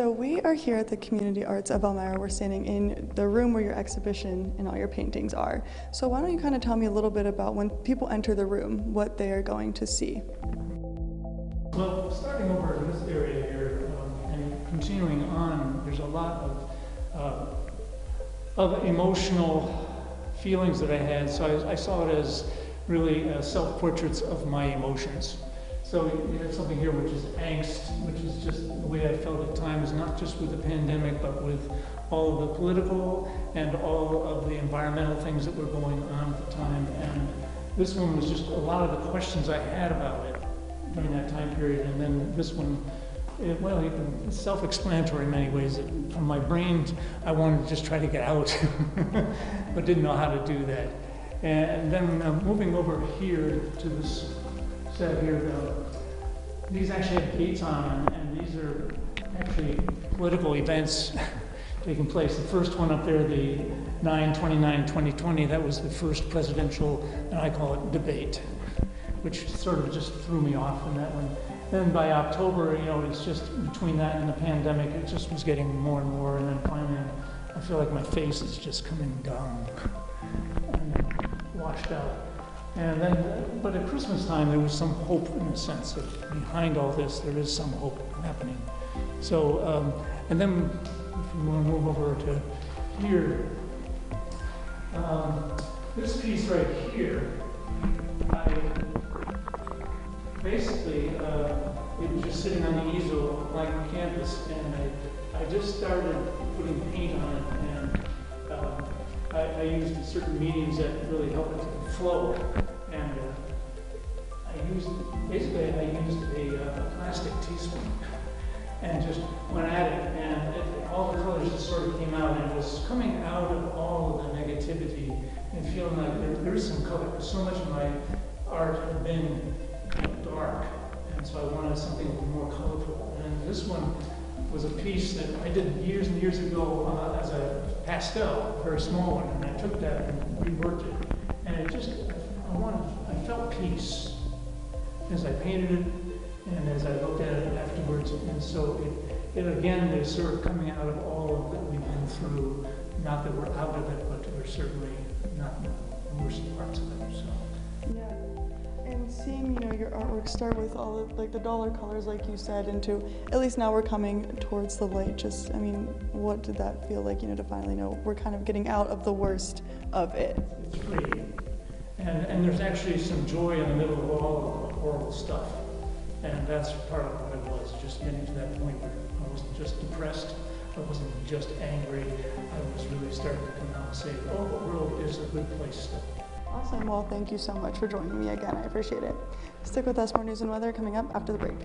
So we are here at the Community Arts of Elmira. We're standing in the room where your exhibition and all your paintings are. So why don't you kind of tell me a little bit about when people enter the room, what they are going to see? Well, starting over in this area here um, and continuing on, there's a lot of, uh, of emotional feelings that I had. So I, I saw it as really uh, self-portraits of my emotions. So you have something here which is angst, which is just the way I felt at times, not just with the pandemic, but with all of the political and all of the environmental things that were going on at the time. And this one was just a lot of the questions I had about it during that time period. And then this one, it, well, it's self-explanatory in many ways. It, from my brain, I wanted to just try to get out, but didn't know how to do that. And then uh, moving over here to this set here, the, these actually have dates on them, and these are actually political events taking place. The first one up there, the 9-29-2020, that was the first presidential, and I call it debate, which sort of just threw me off in that one. Then by October, you know, it's just between that and the pandemic, it just was getting more and more, and then finally, I feel like my face is just coming down and washed out. And then, but at Christmas time, there was some hope in the sense that behind all this, there is some hope happening. So, um, and then if we want to move over to here, um, this piece right here, I basically, uh, it was just sitting on the easel, blank canvas, and I, I just started putting paint on it, and um, I, I used certain mediums that really helped it flow. And uh, I used, basically, I used a uh, plastic teaspoon and just went at it, and it, all the colors just sort of came out, and it was coming out of all of the negativity and feeling like there, there is some color. So much of my art had been dark, and so I wanted something more colorful. And this one was a piece that I did years and years ago uh, as a pastel, a very small one, and I took that and reworked it. And it just, I wanted, I felt peace as I painted it and as I looked at it afterwards. And so it, it again is sort of coming out of all of that we've been through. Not that we're out of it, but we're certainly not the worst parts of it. So. Yeah. Seeing, you know, your artwork start with all of like the dollar colors, like you said, into at least now we're coming towards the light. Just, I mean, what did that feel like, you know, to finally know we're kind of getting out of the worst of it? It's free. And, and there's actually some joy in the middle of all of the horrible stuff. And that's part of what it was, just getting to that point where I wasn't just depressed, I wasn't just angry, I was really starting to come out and say, oh, the world is a good place. Awesome. Well, thank you so much for joining me again. I appreciate it. Stick with us. More news and weather coming up after the break.